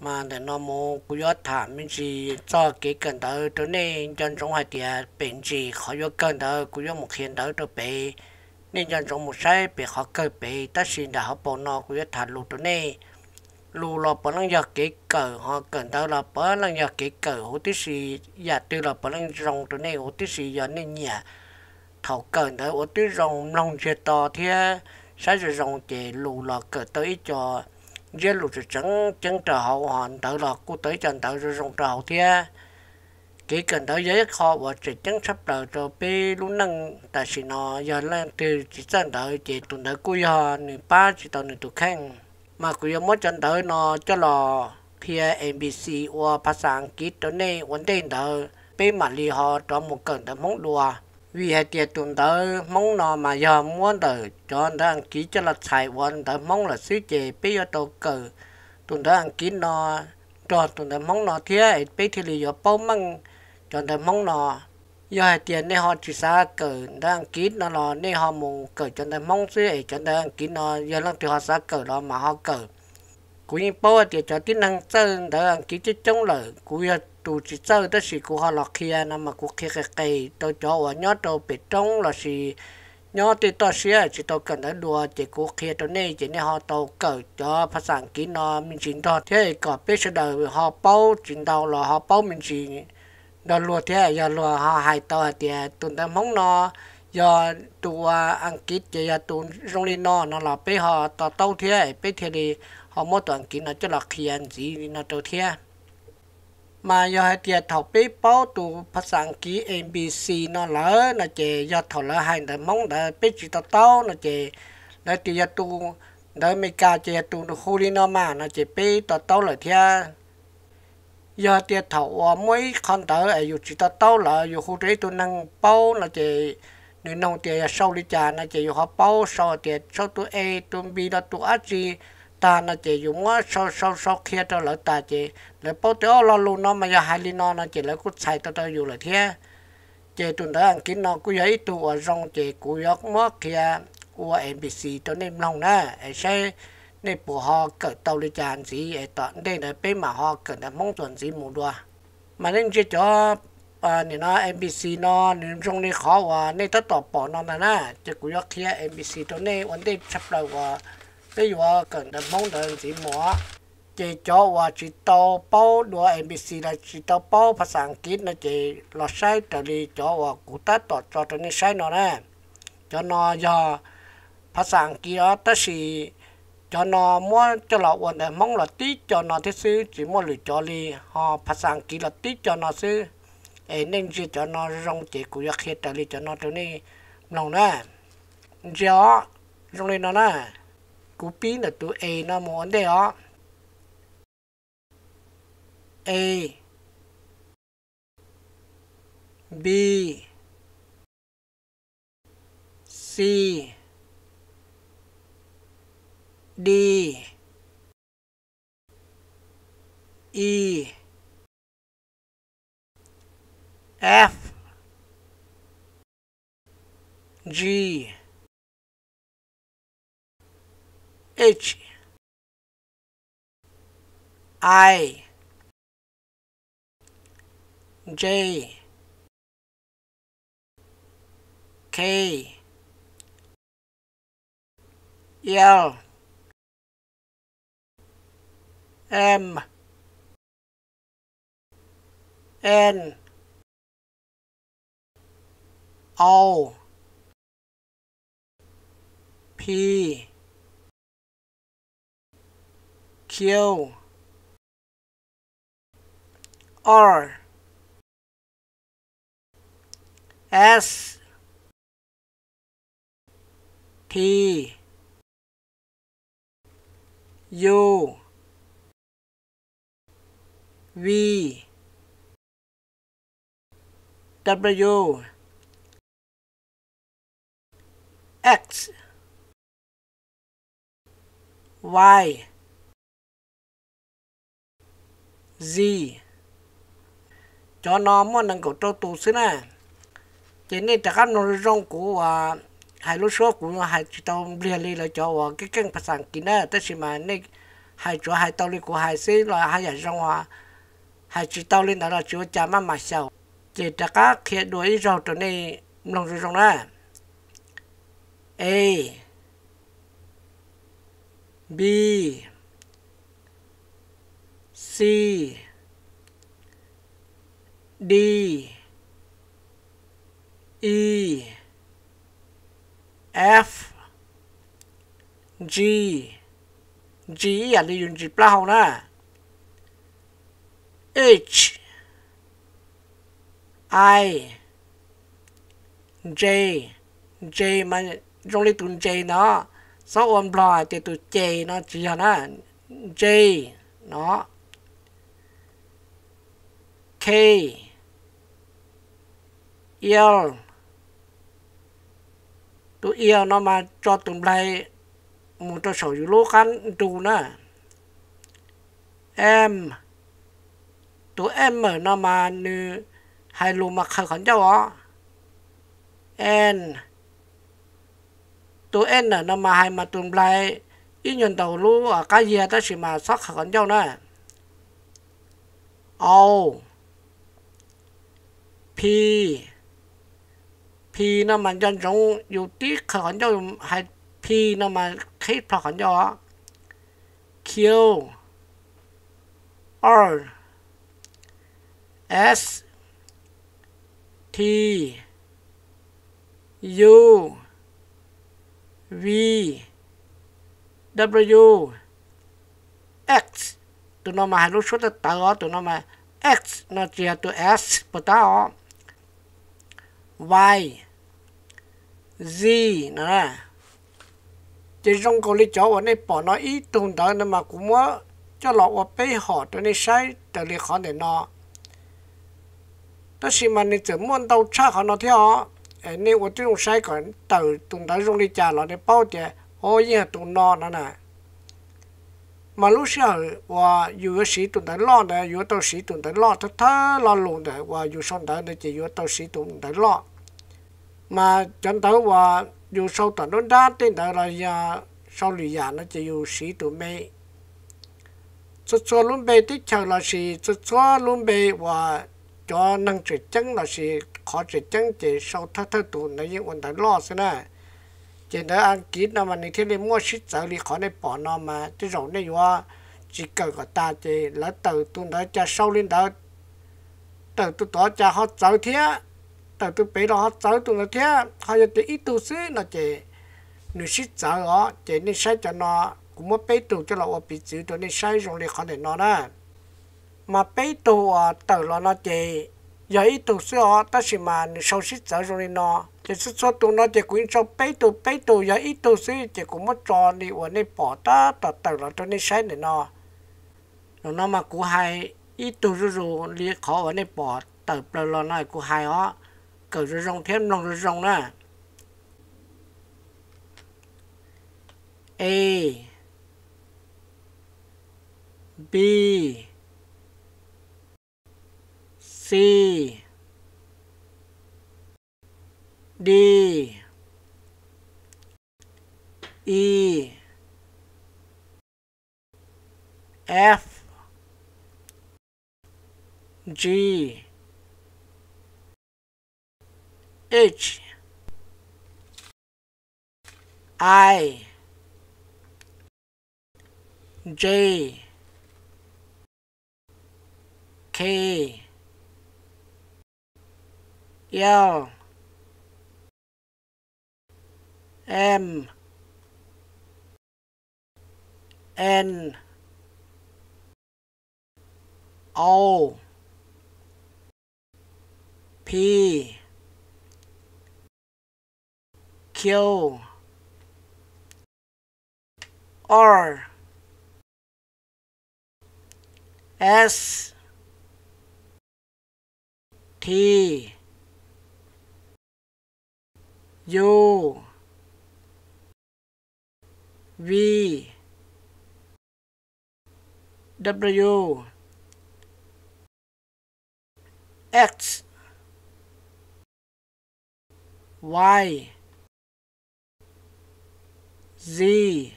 mà để nó mô cú gió thả mình chỉ cho cái cần đó cho nên chân trong hai tiệt bệnh gì khó gió cần đó cú gió một hiện đó cho bé nên chân trong một sai bé khó cơ bé ta xin đã họ bỏ nó cú gió thả lụt cho nên. Lù lọ bỏ năng giặc cái cờ họ cần đó là bỏ năng giặc cái cờ hỗ tí sĩ giả tư là bỏ năng rong cho nên hỗ tí sĩ giờ nên nhà thầu cần đó hỗ tí rong lòng chia to thế sai rồi rong chỉ lù là cờ tới cho giờ lù chỉ chẳng chẳng trở hậu hoàn đỡ là cô tới chân đỡ rồi rong trở hậu thì cái cần đó giấy khó và chỉ chẳng sắp đỡ cho bé lúc năng tại vì nó giờ là từ chỉ chân đỡ chỉ tuần đỡ cuối họ nửa ba chỉ tao nửa tụ khang mà cũng có một chân đỡ nó cho là phía NBC và ภาษาอังกฤษตัวนี้วันเดินเดอเป็นมา vì hệ tiệt tụn tớ mong nó mà giờ muốn tớ cho anh ta ăn ký cho là chạy bọn tớ mong là sư chế bây giờ tớ cử tụn tớ ăn ký nó cho tụn tớ mong nó thế ấy bây thì lì giờ bao măng. Cho tớ mong nó giờ hệ tiệt này họ chỉ xa cử tớ ăn ký nó là này họ muốn cử cho tớ mong sư ấy cho tớ ăn ký nó giờ lần thì họ xa cử đó mà họ cử cũng như bao tiệt cho tin năng sơn tớ ăn ký cho chống lợi cũng tụ chỉ chơi đó là của họ lọt kia nằm mà của kia cái cây tôi cho và nhớ tôi bị trống là gì nhớ thì tôi sẽ chỉ tôi cần ở đùa, chỉ của kia tôi này chỉ nên họ tôi cởi cho, phát sản kỹ nó, mình chỉ thôi thế, có biết sẽ đời họ bao chỉ đầu là họ bao mình chỉ đó lùa thế à, giờ lùa họ hai tàu thì à, tụi ta mong nó. Giờ tụ à, ăn kít chỉ giờ tụ rong lên nó nó là biết họ tàu tàu thế biết thế thì họ mua toàn kỹ nó cho là kia gì nó tàu thế mà do hai tia thầu bí bó tụ phát sáng ký MBC nó lỡ, nó chè do lỡ hai đợt mong đợt bí chỉ tao tao, nó chè đợt tia tụ đợt mấy ca chè tụ nó đi nó mà, nó chè bí tao tao lỡ thia. Do tia thầu mỗi con tớ ở dù chỉ tao tao lỡ, dù hô đấy tụ năng bao nó chè nếu nông tia sau đi chà, nó chè dù bao sau tia sau tụ A tụ B, nó tụ A gì ta nó chỉ dùng á sau sau sau kia cho lỡ ta chỉ lỡ bao tiêu lo luôn nó mà giờ hai li nó nó chỉ lỡ cút xài tao tao dùng là thế chỉ tuần đó ăn kín nó cứ giấy tụ ở trong chỉ cú giấc mất kia của MBC cho nên lòng nè ấy sẽ nên bộ họ cỡ tàu đi chán gì ấy tận đây là bên mà họ cỡ là mong tuần gì muốn đua. Mà nên chỉ cho ờ, à nên nó MBC nó nên trong này khó quá, nên tất tỏ bỏ nó nè chỉ cú giấc kia MBC cho nên vấn đề sắp đầu quá bây giờ cần là mong đợi gì mua chỉ cho và chỉ tao bao đua MBC là chỉ tao bao ภาษาอังกฤษนะchỉ là sai trở đi cho và cụ ta tỏ cho cho nên sai nó nè cho nó giờ ภาษาอังกฤษđó tất là cho nó mua cho là vấn đề mong là tí cho nó thế sư chỉ mua lựa cho đi họ ภาษาอังกฤษlà tí cho nó sư ấy nên chỉ cho nó rong chỉ cụyak hết trở đi cho nó cho nên lòng nè giờ rong lên nó nè cú pin là tu A nó muốn đây ó, A B C D E F. G. H. I. J. K. L. M. N. O. P Q. R. S. T. U. V. W. X. Y gì? Cho nó mà nâng cổ trâu tù xí nè. Chỉ nên tất cả nó rong của à hai lúc số của hai chỉ tao liền li là cho à, cái kênh phát sản kín nè tất nhiên mà nên hai chỗ hai tàu lên của hai xí là hai nhà rong hòa hai chỉ tàu lên đó là chỗ cha mà mà sao chỉ tất cả khi đuổi rau tụi này, lòng rồi rong đó A B C, D E F, G G à đi G bao H, I, J J mà trong J nó ôn bò J nó J nó. K. L tu yêu nó mà cho tụm lại một trò sổ dù lô khăn tù nè. Em tụi em mở nó mà nữ hai lù mặc khởi khẩn cho ó en tụi em là nó mà hai mà tụm lại ý nhân đầu lú ở cái gì ta chỉ mà sắc khởi khẩn cho nè. O. P P nó mà dân trong yêu tí khởi khẩn cho hai P nó mà khí phật khẩn cho Q R S T U V W X tụi nó mà hai lúc số tự tờ tụi nó mà X nó chỉ là tụi S bờ ta vai gì nữa à? chỉ trong cô lý cháu ở đây bỏ nó ý tồn tại nên mà cũng muốn cho lọ ở bê họ cho nên sai từ lý khó để nó. Đó xì mà nên chỉ muốn đâu cha họ nó theo. Nên ở trong sai còn từ tồn tại trong lý cha nó để bao tiền ôi như tụi nó nữa nè mà lúc xưa và vừa sĩ tụng tới lo này vừa tao sĩ tụng tới lo thơ thơ lo luôn này và vừa sau đó này chỉ vừa tao sĩ tụng tới lo. Mà chẳng tới và dù sau tận nó đá tên tới là giờ sau lì giả nó chỉ vừa sĩ tụng mê. Cho cho luôn bê tích chờ là sĩ cho cho luôn bê và cho năng trị chân là sĩ, khó trị chân chỉ sau thơ thơ tụng này những vấn đề lo thế này chỉ đỡ ăn kỹ nó mà nên thế nên mua xít sợ đi khỏi này bỏ nó mà. Chứ rồi này quá chỉ cần có ta thì lỡ từ tuần đã cha sâu lên đó từ tuần đó cha họ sợ thế. Từ tuần bé đó họ sợ tôi nó thế. Họ giờ thì ít tuổi xí nó chỉ nếu xít sợ họ, chỉ nên sai cho nó. Cũng mất bé tuổi cho là ở bị chữ cho nên sai rồi thì khỏi này nó đó. Mà bé tuổi ờ, từ là nó chỉ giờ ít tuổi xí họ ta chỉ mà nếu sâu xít sợ rồi nó chỉ số số tụ nó chỉ quyến sau bấy tụ bấy tụ giờ ít tụ xí, chỉ cũng mất trò đi ở nên bỏ ta ta ta là cho nên sai này nó nó nó mà cú hai ít tụ rồi rồi lý khó ở nên bỏ tập là lo này cú hai ó cờ rồi rong thêm rong rồi rong nè. A, B, C D E F G H I J K L M. N. O. P. Q. R. S. T. U V W X Y Z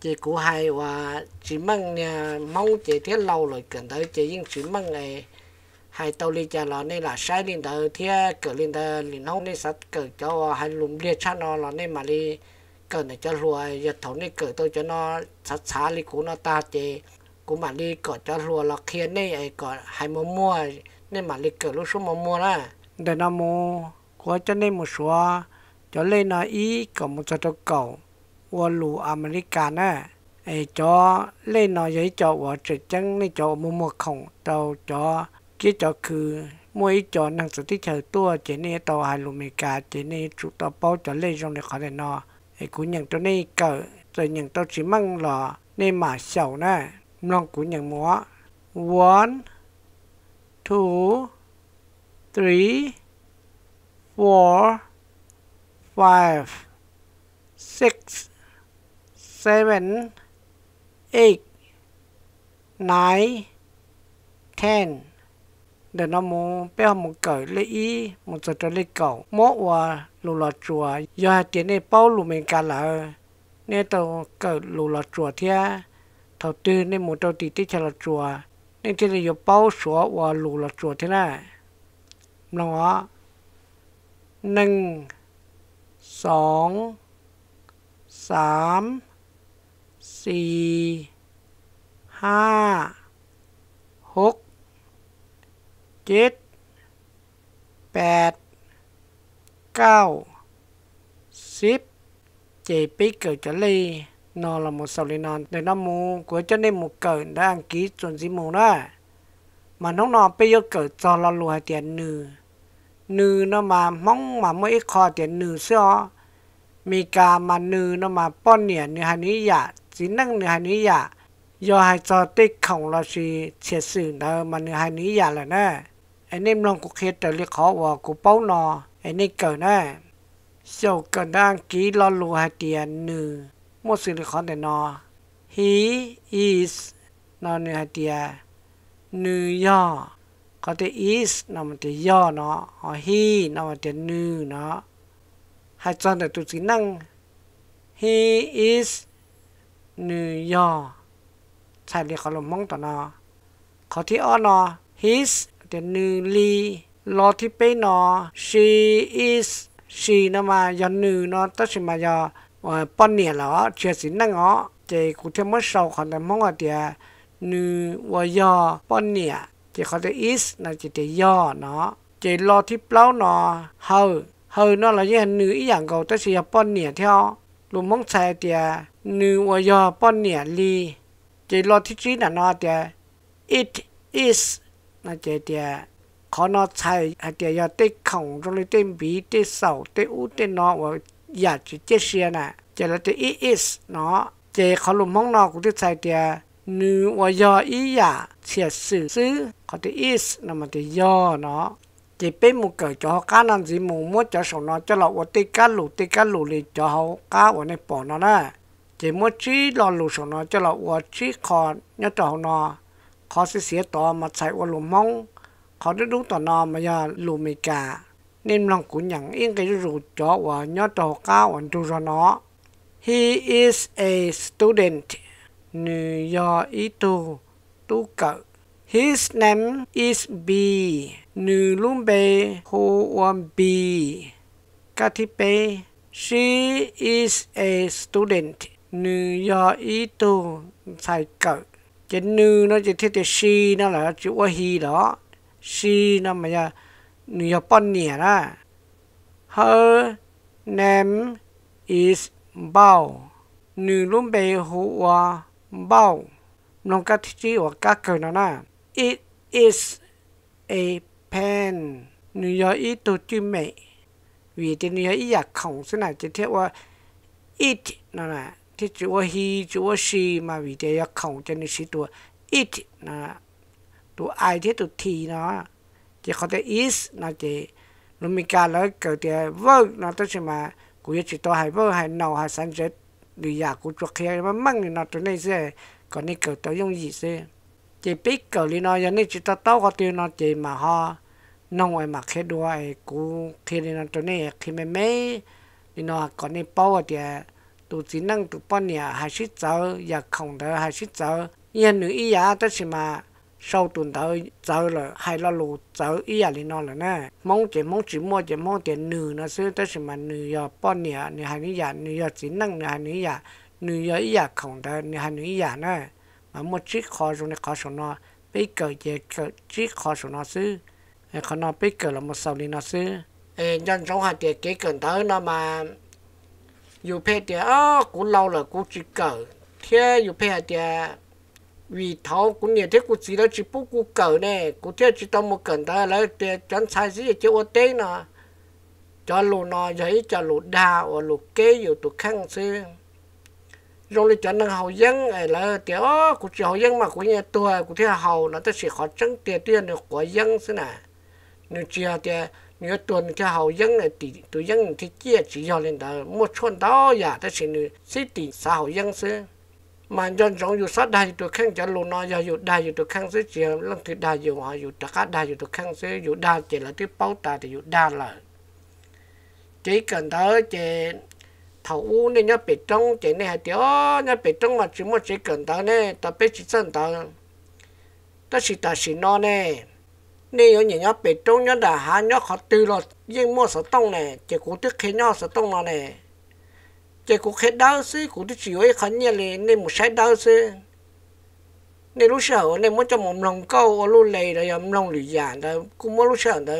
chị cũng hay và chỉ mong nhà mong chị thiết lâu rồi, cần tới chị nhưng chỉ mong này hai tàu li chả nó nên là sai lên đó thế cỡ lên đó lên nông nên sát cỡ cho hai lùm lia cha nó nó nên mà đi cỡ này cho lùa giật thấu nên cỡ tôi cho nó sát xá li cú nó ta chế cú mà đi cỡ cho lùa là kia này, ấy cỡ hai mua mua nên mà đi cỡ lúc xuống mua mua đó. Để nó mô có cho nên một số cho lên nó ý cỡ một cho cho cầu và lù America nè. Ấy cho lên nó giấy cho và chỉ chân nên cho mua mua không tàu cho cái cho cứ mỗi cho năng sự tích chờ tua chỉ nên tàu hai lùm cả chỉ nên chủ tàu bao cho lên trong để khỏi để nó thì cũng nhận tôi này cỡ rồi nhận tôi chỉ mong là nên mà sầu nè non cũng nhận múa one two three four five six seven eight nine ten เดนโมเป้ามงเกิดเลยอีมงจะจะเลยเก่ามอว่าลูลอจัวยอเตียนในเป้าลูเมกาลาเนี่ยตัวเกิดลูลอจัวเทียเท่าตื่นในหมู่ตัตีที่ชะลอจัวนี่ที่เลยเป้าสัวว่าลูลอจัวเท่าน่ะนองอ๋อหนึ่งสองสามสี่ห้าหก จ็ดแปดเก้าสิบเจปิเกิดจะลีนอนละหมดสลีนอนในหน้ำมูกว่จะได้หมูเกิดได้อังกฤษส่วนสีมูได้มันน้องนอนไปยกเกิดจอรลัวเตียนนือนือเนาะมามองมาเมื่อไอ้คอเตียนนือเสื้มีการมานือเนาะมาป้อนเหนียเนื้ฮันนี้อยาสินั่งเนื้อนี้อยาย่อให้จอติกของเราชีเฉียดสื่อเนอมันเนื้อนี้อยาเลยนะ อันนี้มลองกูเคตเรียกขอว่ากูเป้านอไอ้นี้เกิดแน่เจ้าเกิดด้างกีลอลูฮาเตียนหนึ่งมดสื่อเรียกขอแต่นอ he is นอนเนื้อฮาเตียหนึ่งย่อเขาจะ is นอมันจะย่อเนาะอ๋อ he นอมันจะหนึ่งเนาะให้จอนแต่ตัวสีนั่ง he is นึ่งย่อใช่เรียกเขาลมมองต่อนอเขาที่อ้อนอ his เดนือลีรอที่เป้นอ she is she นะมายันนือนอตั้งสิมายาป้อนเนี่ยเหรอเชื่อสินั่งอ๋อเจกูเทียมเมื่อเช้าขอนแต่มองว่าเดียนือวายอป้อนเนี่ยเจเขาจะ is นะเจเดียย่อเนาะเจรอที่เปล่าเนาะ how how เนาะเราแยกนืออีอย่างเก่าตั้งสิยาป้อนเนี่ยเท่าลุมมองใส่เดีย nữ và do bọn nhẹ li chỉ lo thích trí là nó thì it is nó chỉ thì nó u nó và nó nó cũng thì do ý giả thiệt sự xứ có nó mà tê do nó chỉ biết một cỡ cho cá năng gì mù mua cho sổ nó cho lọ tê cá lù tê cá lù li, cho họ cá ở này bỏ nó nè chỉ mua chỉ lo lù sổ nó cho là tôi chỉ khó nhớ trâu nó ขอเสียต่อมาใช้วัาลุมมองขอได้ดูต่อนอมายาลูเมกาเน้นลองกุนอย่างเองก็จะรู้จอว่ายอดต่อก้าวันดูรนอ he is a student นิยออีตูตุกะ his name is B นูลุมเบโฮวันบีกาทิเป she is a student นิยออีตูใส่เกิด ะจะเขาจะ is นะจะเรามีการแล้วเกิดแต่ verb นะต้องใช่ไหมกูจะจิตตัวให้ verb ให้ now ให้ subject หรืออยากกูจะ thì chúa hi chúa si mà vì thế không cho nên sĩ tụ ít là tụ ai thế tụ thì nó chỉ có thể is là chỉ nó mình cả lỡ cỡ thì vơ nó tôi chỉ mà cũng như chỉ tôi hay vơ hay nấu hay sáng xuất đi nhà cũng chuột kia mà măng nó tụi này sẽ còn đi cỡ tôi dùng gì sẽ chỉ biết cỡ đi nó giờ này chỉ tôi tao có tiêu nó chỉ mà ho nông ngoài mà khi đuôi cũng khi đi nó tụi này khi mấy mấy đi nó còn đi bao giờ tụ chỉ năng tụ bao nhiêu hay sĩ giờ ya không đó hay sĩ giờ yên nữ ý giá tất chỉ mà sau tuần tới giờ là hay là lù giờ ý giá lên nó là nè. Mong chỉ mong chỉ mua chỉ mong tiền nữ nó xưa tất chỉ mà nữ giờ bao nhiêu nữ hay nữ giá nữ giờ chỉ năng nữ hay nữ giá nữ giờ ý giá không đó nữ hay nữ giá nè. Mà một chiếc khó rồi này kho số nó bây giờ chỉ chiếc khó số nó xưa khó nó bây giờ là một sau lên nó xưa nhân trong hai tiền kế cần tới nó mà dù phê tiền á cũng lâu là cũng chỉ cỡ thế dù phê tiền vì thấu cũng nhiều thế cũng chỉ là chỉ bút cũng cỡ nè cũng thế chỉ tao một cần đó là tiền chọn sai gì chứ ô tế nó cho lù nó giấy cho lù đa và lù kế dù tụ khăn xí, rồi cho năng hậu dân ấy là tiền á cũng chỉ hậu dân mà cũng nhà tôi cũng thế hậu nó ta sẽ khó chân tiền tiền được của dân xưa nè nếu chỉ tiền nếu tuần cái hậu dân này thì tụi dân thì chia chỉ cho lên đó. Một chôn đó dạ, ya ta xin nữ sĩ tỷ xã hậu dân sư mà dân rộng dù sát đại tụi khang chả lô nó dù đại dù tụi khăn sư chỉ lần thứ đại dù họ, dù tất cả đại dù tụi khăn sư dù đa chỉ là thứ bao ta thì dù đa là. Chỉ cần đó chỉ thầu u nên nhớ bị trong chỉ này hay tiểu nhớ bị trong mà chỉ một chỉ cần đó nè ta biết chỉ dân đó ta chỉ ta chỉ nó nè nên có những nhóc bị trông nhóc đã há nhóm họ từ rồi riêng mua sở tông này chỉ cũng tức khi nhóm sở tông nó này chỉ cũng khi đau xí cũng tức chỉ ấy khẩn nhiên là nên một sai đau xí nên lúc sau nên muốn cho một lòng câu ở lúc này rồi một lòng lì giả, đó cũng muốn lúc sau đó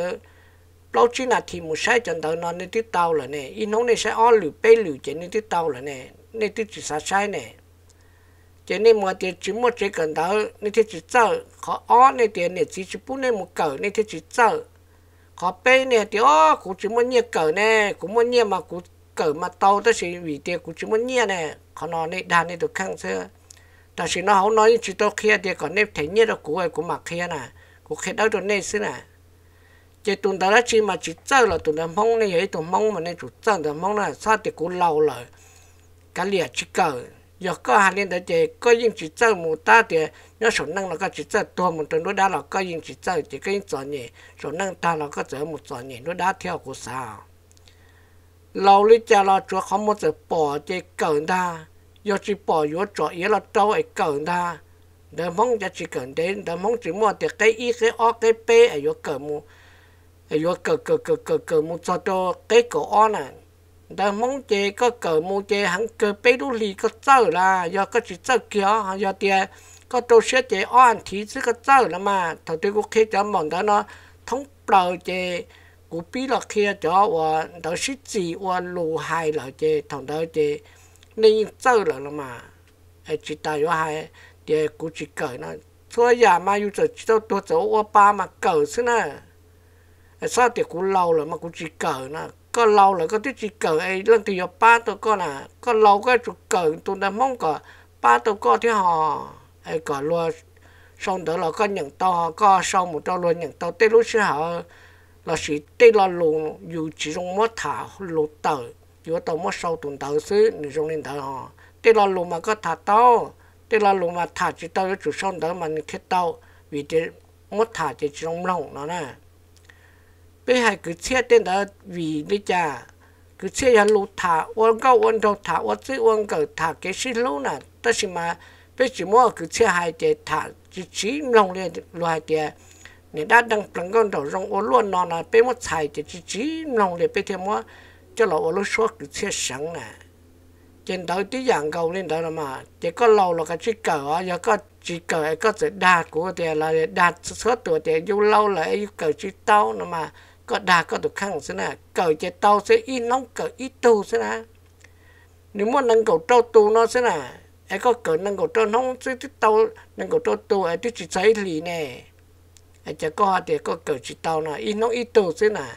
lâu chỉ là thì một sai chân đó nó nên tiếp tàu là này in nó nên sẽ ở lử bê lử chỉ nên tiếp tàu là này nên tiếp chỉ sai sai này cho nên mà tiền chỉ một chỉ cần đó nên thì chỉ chờ khó ó nên tiền này chỉ chỉ bún nên một cỡ nên thì chỉ chờ khó bê này thì ó cũng chỉ muốn nhẹ cỡ nè cũng muốn nhẹ mà cũng cỡ mà tàu đó chỉ vì tiền cũng chỉ muốn nhẹ nè khó nó này đàn này được khăng xưa đó chỉ nó không nói chỉ tao kia thì còn nếp thấy nhẹ đó cũng ấy cũng mặc kia nè cũng khi đó rồi nên xưa nè chỉ tuần đó chỉ mà chỉ chờ là tuần đó mong này ấy tuần mong mà nên chủ chờ tuần mong là sao thì cũng lâu rồi cái liệt chỉ cỡ giờ có hàng liên đại chế có những chỉ chơi một ta thì nó số năng là có chỉ chơi tua một tuần nó đã là có những chỉ chơi chỉ có những trò nhẹ số năng ta là có chơi một trò nhẹ nó đã theo của sao lâu lý cha là chúa không một giờ bỏ chế cẩn ta giờ chỉ bỏ yếu trò yếu là trâu ấy cẩn ta để mong cho chỉ cẩn đến để mong chỉ mua được cái ý cái o cái p ở yếu cẩn mu ở yếu cẩn cẩn cẩn cẩn cẩn mu cho cho cái cổ o này đã mong chế có cờ mong chế hắn cờ bê đu lì có chờ là, do có chỉ chờ kia do tiền có tổ sẽ chế oan thì chứ có chờ là mà. Thầu tôi cũng khi cho mong đó nó thông bờ chế của bí là kia cho và đó 是 gì và lù hai là chế thằng đó chế nên chờ là mà. Ai chỉ ta có hai thì cũng chỉ cờ nó. Thôi giờ mà yêu chỉ cho tôi chỗ và ba mà cờ xí nè. Sao thì cũng lâu rồi mà cũng chỉ cờ nó có lâu là có tí chỉ cờ ấy, lần thì ba tôi có là có lâu có chụp cờ tôi đã mong có ba tôi có thế họ, ấy, có luôn xong đó là có nhận to có sau một trâu luôn nhận to tết lúc xưa họ là chỉ tết là luôn dù chỉ trong mất thả lụt tờ, dù tàu mất sau tuần tờ xứ, nên trong nên tờ họ. Tết là luôn mà có thả to tết là luôn mà thả chỉ tao chủ xong đó mà khét tao vì thế mất thả chỉ trong lòng nó nè bây hai cứ chia tên đó vì đi cha, cứ chia ra lũ thả, uốn cao uốn đầu thả, uốn chữ uốn cờ thả cái xí lũ nè tất nhiên mà, bây chỉ mua cứ chia hai cái thả chỉ chỉ lòng lên loài cái nên đã đang bằng con đầu rong uốn luôn nó là bây một xài cái chỉ chỉ lòng lên bây thêm mua cho là uốn số cứ chia sáng nè trên đó tí dạng cầu lên đó là mà, chỉ có lâu là cái chỉ cờ á giờ có chỉ cờ có thể đạt của thì là đạt số tuổi thì dù lâu là yêu cờ chỉ tao nữa mà có đà có được khăn thế nào cởi chạy tàu sẽ in nóng cởi ít tu thế nào nếu muốn nâng cầu trâu tu nó thế nào ai có cởi nâng cầu trâu nóng sẽ cái tàu nâng cầu trâu tu ai thì chỉ thấy lì nè ai chỉ có thì có cởi chỉ tàu nào in nóng ít tu thế nào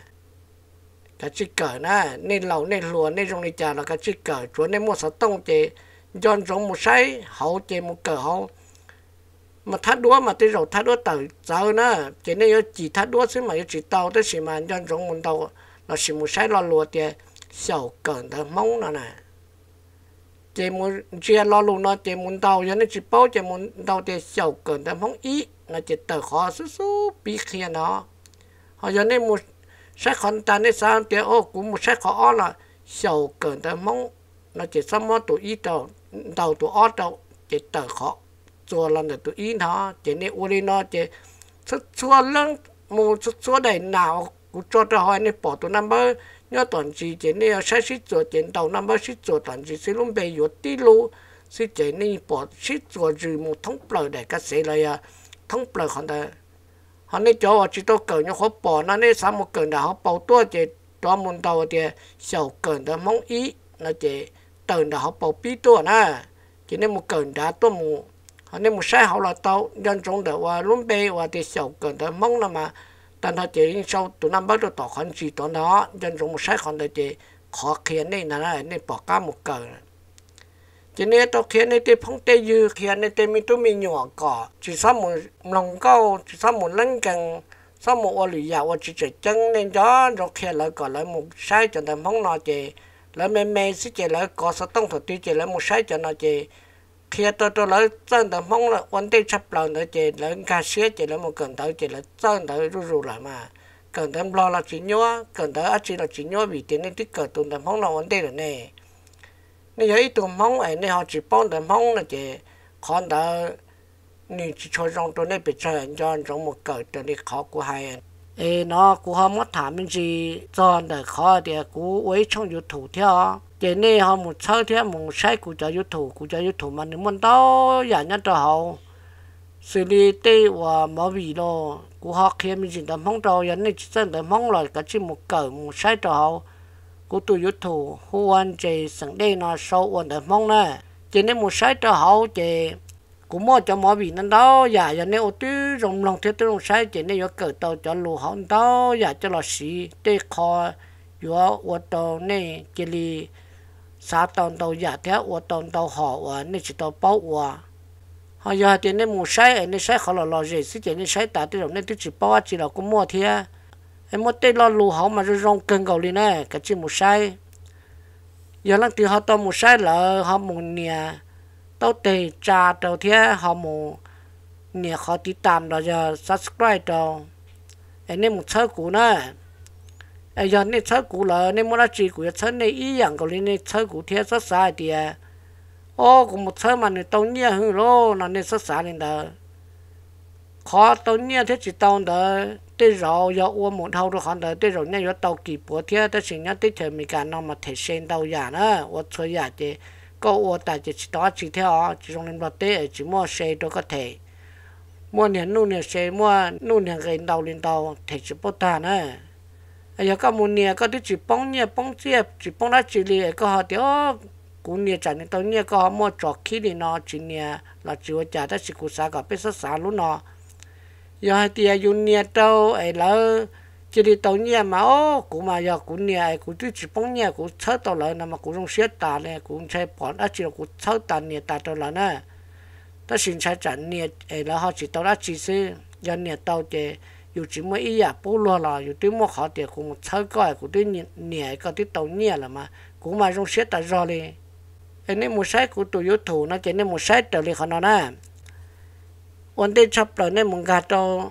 cái chỉ cởi na nên lầu nên lùa nên trong này chả là cái chỉ cởi chúa nên mua sáu tông chế dọn giống một sai hậu chế một cởi hậu mà thắt đuôi mà tới rồi thắt đuôi tàu tàu nữa chỉ nên chỉ thắt đuôi chứ mà chỉ tàu tới xí mà nhân giống một tàu là chỉ một sai lo lúa thì sầu cần tới mong là nè. Chỉ muốn chỉ lo lúa nó, chỉ muốn tàu cho nên chỉ bao chỉ muốn tàu thì sầu cần tới mong ý. Là chỉ tờ khó số số bị kia nó. Họ cho nên một sai khó ta nên sao? Thì, ô, cũng một sai khó là sầu cần tới mong nó chỉ xong món tụi ít đầu đầu tụ ót đầu chỉ tờ khó chùa lần được tụi ít nó chỉ nên u đi nó chỉ xuất chùa lăng một xuất chùa đầy nào cũng cho ra hỏi nên bỏ tụi năm bơ nhớ toàn chỉ chỉ nên sai sĩ chùa chỉ đầu năm bơ sĩ chùa toàn chỉ sĩ luôn bị yếu tí lu sĩ chỉ nên bỏ sĩ chùa chỉ một thông bờ để cái xí lại à thông bờ còn đây họ nên cho họ chỉ tôi cần như họ bỏ nó nên sao một cần là họ bảo tua chỉ đó muốn đầu thì sầu cần đó mong ý nó chỉ tần đó họ bảo bí tua nè chỉ nên một cần đã tôi một nên một sai hậu là tàu, dân chúng được và luôn bê và thì sầu cần tới mong là mà, tần họ chỉ sau tụ năm bắt được tỏ khẩn chỉ đó, dân chúng một sai còn được chỉ, khó khiến nên là, nên bỏ cá một cờ. Chỉ nên tôi khiến nên tôi phong tê dư khiến nên mình tôi mình nhỏ cỏ chỉ sau một lòng câu chỉ sau một lần cần sau một ô lì dạo, chỉ chân nên đó rồi khiến lại cỏ lại một sai cho tầm phong nó chỉ lại mềm mềm sẽ chỉ lại cỏ sao tông thuật tiêu chỉ lại một sai cho nó chỉ khi tôi tôi lấy chân tôi mong là vấn đề chấp lòng nữa chị lấy cả xía chị lấy một cần tới chị lấy chân tới rù rù lại mà. Cần tới lo là chỉ nhớ cần tới chỉ là chỉ nhớ vì tiền nên tích cực tôi tôi mong là vấn đề rồi nè. Nếu như tôi mong ấy, nên họ chỉ 幫 tụi mong là chị còn tới nếu chỉ cho rằng tôi nên bị chơi cho anh trong một cờ tôi đi khó của hai ê nó cũng họ mất thảm mình gì cho để khó thì cũng với trong youtube theo chỉ nên họ một chơi theo một sai cũng cho youtube cũng cho youtube mà nếu muốn đâu giả nhất cho họ xử lý tê và mở vị lo cũng họ khi mình chỉ tầm phong trâu dẫn này chỉ cần tầm phong rồi cái chỉ một cỡ một sai cho họ cú tu youtube, thủ huan chế sẵn đây nó sâu uẩn ở mong nè. Chỉ nên một sai cho hậu chế cú mua cho mọi vị nó đó giả giờ nếu tư rồng lòng thế tư rồng sai chỉ nên có cỡ tàu cho lù hòn đó giả cho lò xí tê kho yo ô tô này chỉ li sa tàu tàu giả thế ô tô tàu họ ô nên chỉ tàu bao ô họ giờ thì nên một sai nên sai khó lò lò gì chỉ nên sai ta tư rồng nên tư chỉ bao chỉ là cú mua thế em mất tê lo lù hòn mà rồi rong cân cầu liền nè cái chỉ một sai giờ lăng từ họ tàu một sai là họ một nhà tao tề trà đầu thế họ mù. Nhà họ đi tạm đó giờ, subscribe đâu em một chơi cũ nè. Ai giờ nên chơi cũ là nên muốn là chỉ cũ chơi này ý rằng cầu lên, nên chơi cũ thế rất sai thì à. ô cũng một chơi mà nên tao nhia hơn lo là nên rất sai lên đó khó, tao nhia thế chỉ tao đó tê rồi giờ uống một thâu rồi họ đó tê rồi nhá giờ tao kịp bữa thế tê xin nhá tê chờ mình cả nó mà thể xem tao giả nữa. Uống chơi giả chứ có uống tại chỉ đó chỉ theo chỉ trong nên bảo tê chỉ mua xe đó có thể. Mua nền nu nền xe, mua nu nền cái đầu lên đầu thì chỉ bớt ta nữa ai giờ các một nền các tê chỉ bông nhẹ bông chia chỉ bông đã chỉ lì có họ tiêu cũng nền trả nên tàu nền có họ mua trọ khí đi nó chỉ nền là chỉ có trả đó chỉ cụ sa cả biết sát sa luôn nó giờ thì dùng nhà đâu ai lỡ chỉ đi tàu nhà mà ô cũng mà giờ cũng nhà cũng tự chỉ bông nhà cũng chơi tàu lại nè mà cũng dùng xe tà này cũng chơi bọn á chỉ là cũng chơi tà nhà tà tàu lại nè ta xin chơi chẳng nhà ấy là họ chỉ tàu đã chỉ xe giờ nhà tàu thì dù chỉ mới ý à bố lo là dù tôi mua họ thì cũng chơi coi cũng tôi nhà nhà cái tàu nhà là mà cũng mà dùng xe tà rồi đi nên một sai của tụi yếu thủ nó chỉ nên một sai trở lại khó nó nè vấn đề chấp lời nên một gạt cho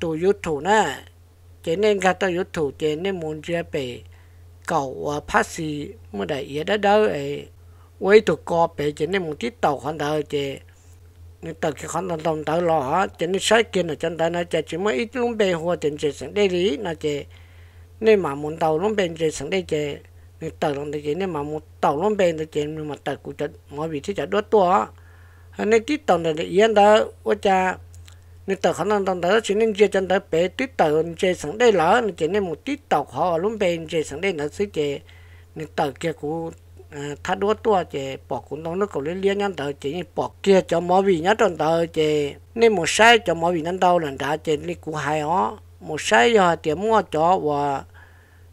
yếu thủ nè cho nên gạt cho thủ cho nên muốn chia bể cầu và phát sĩ mới đại ý đó đâu ấy với tụ co bể cho nên muốn tiếp tàu con đời chứ nhưng tàu cái con đồng đồng tàu lọ cho nên sai kia là chân tay nó chỉ mới ít luôn bề hoa trên trên sẵn đây lý nó chứ nên mà muốn tàu luôn bể trên sẵn đây chứ nên tàu luôn đây nên mà muốn tàu luôn bể đây chứ nhưng mà tàu cũng chân mọi vị thì chả đốt tua nên tít tàu này yên đó. Quá cha nên tờ khả năng tàu đó chỉ nên chơi chân tới bé tít tờ chơi sẵn đây lỡ, nên chỉ nên một tít tàu họ luôn bé chơi sẵn đây nó sẽ chơi nên tờ kia cũng à, thắt đua tua chơi bỏ cũng đông nó cầu liên liên nhân tờ chỉ bỏ kia cho mọi vị nhá trong tờ chơi nên một sai cho mọi vị nhân đâu lần đã chơi nên cũng hay ó. Một sai giờ tiền mua cho và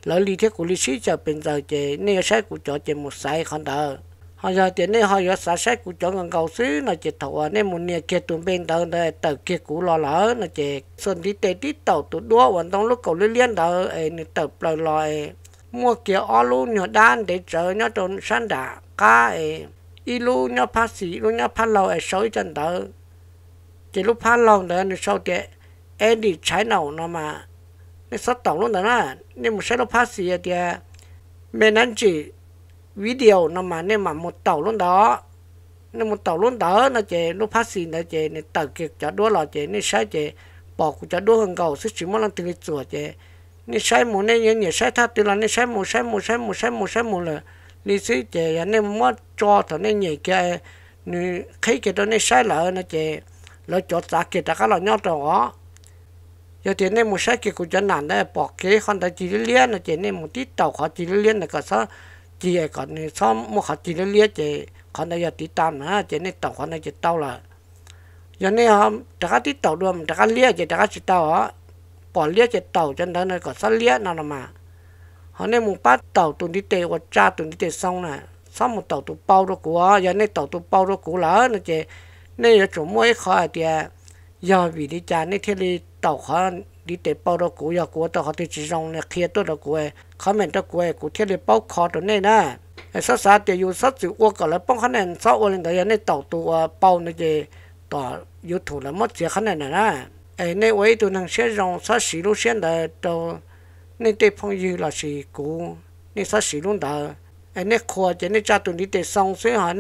lỡ lý thuyết của lý sĩ cho bên giờ chơi nên sai của cho chơi một sai không tờ họ giờ tiền này họ giờ xả sách của chọn ngân cầu xứ, nó chỉ thầu à nên một nhà kia tụi bên đó là tờ kia cũ lo lỡ, nó chỉ xuân đi tê tít tàu tụi đua vẫn trong lúc cầu liên liên đó ấy tờ lời lời mua kia o luôn nhỏ đan để chờ nhỏ trốn san đà cá ấy y lu nhỏ phát sĩ lu nhỏ phát lâu ấy soi chân đó chỉ lúc pha lâu đó nó sau kia em đi trái nào nó mà, nó sắp tổng luôn đó nè nên một số lúc phát sĩ thì à, mình ăn chỉ video nó mà nên mà một tàu luôn đó nên một tàu luôn đó nó chế nó phát sinh nó chế nên tàu kiệt cho đua lò chế nên sai chế bỏ của cho đua hơn cầu sức chỉ muốn làm từ chùa chế nên sai một nên những những sai thắt từ là nên sai một sai một sai một sai một sai một là lý sĩ chế nên mất cho thằng nên nhảy cái nên khi cái đó nên sai lỡ nó chế lỡ cho trả cái ta các lò nhau đó giờ thì nên một sai cái của cho nản đây, bỏ cái con ta chỉ liên, nó chế nên một tí tàu khó chỉ liên là cả sao? Chị ấy còn sao một họ lấy liếc chị, còn đây giờ tí tam nữa, chị nên tàu còn đây chị tàu là giờ này họ đã cái tí tàu luôn đã cái liên chị đã cái chỉ tàu á. Bỏ liếc chị tàu cho nên là có sát liếc nào mà. Họ nên một bát tàu tụi đi tè hoặc cha tụi đi tè xong nè. Xong một tàu tụi bao đó của, giờ này tàu tụi bao đó của là nó chị. Nên giờ chủ mỗi khó à thì giờ vì đi cha nên thiết đi tàu khó đi tê bao đó của giờ của tàu họ thì chỉ rong nè kia tôi đó của khó mình đó của của thiết đi bao khó đó nên nè sao sao thì yêu sao chịu qua cái là bông khăn này sao qua lên đó nên tàu tụ bao này chế tàu yêu thủ là mất chuyện khăn này nè ấy nên vậy tụi năng sẽ rong sao xí lúc xem đó tàu nên tê phong yêu là xí cũ nên sao xí luôn đó ấy nên khoa chế nên cha tụi đi tê xong xí hả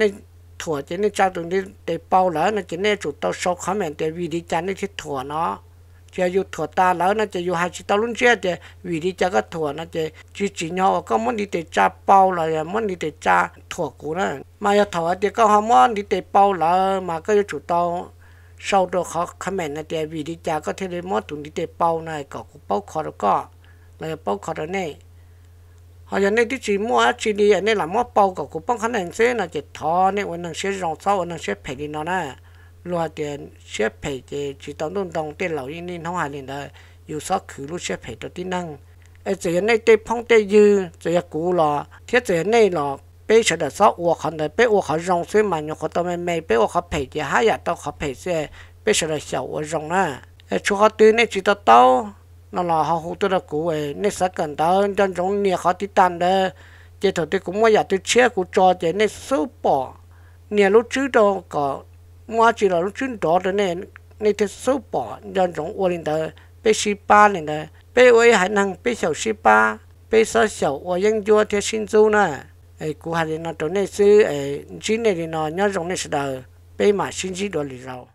nên thua chế nên cha tụi đi tê bao là nó chế nên chủ tàu sau khá mình tê vì đi cha nên chỉ thua nó chỉ yêu thua ta lỡ nó chỉ yêu hai chỉ tao luôn chết thì vì đi cha cái thua nó chỉ chỉ chỉ nhau có muốn đi để cha bao là muốn đi để cha thua cũ đó. Mà yêu thua thì có họ muốn đi để bao là mà cái chủ tao sau đó họ khám mình là thì vì đi cha có thể lấy mót tụi đi để bao này, có cũng bao khó đó có. Là bao khó đó này. Họ giờ này thì chỉ mua chỉ đi, này là mua bao có cũng bao khả năng sẽ là chỉ thọ này vẫn năng sẽ rong sau vẫn năng sẽ phải đi nó nè loa tiền xếp phải cái chỉ tao đông đông tiền lão yên nên không hài liền là dù sao cứ lúc xếp phải cho tin năng ở e giờ này tên phong tên dư giờ cũ là thiết giờ này là bây giờ là sao uo khẩn là bây uo khẩn rong suy mà nhiều khó tao mày mày bây uo khẩn phải cái hai giờ tao khẩn phải xe bây giờ là 小我 rong nè ở e chỗ họ tiền này chỉ tao tao nó là họ hút tôi là cũ ấy e, nên sao cần tao chân rong nia khó tít tan đó chỉ thôi tôi cũng muốn giờ tôi chia của cho chỉ nên số bỏ nhiều lúc trước đâu có mua chỉ là lúc chuyên đó thế này nên thế số bỏ dân chúng ua linh tới bê sĩ ba linh tới bê ôi hải năng bê sầu sĩ ba bê sáu, sầu ua dân vua thế xin du nè. Ấy cụ hà thì nó chỗ này sư ấy chính này thì nó nhớ giống này sẽ đời bê mà xin gì đó lì rồi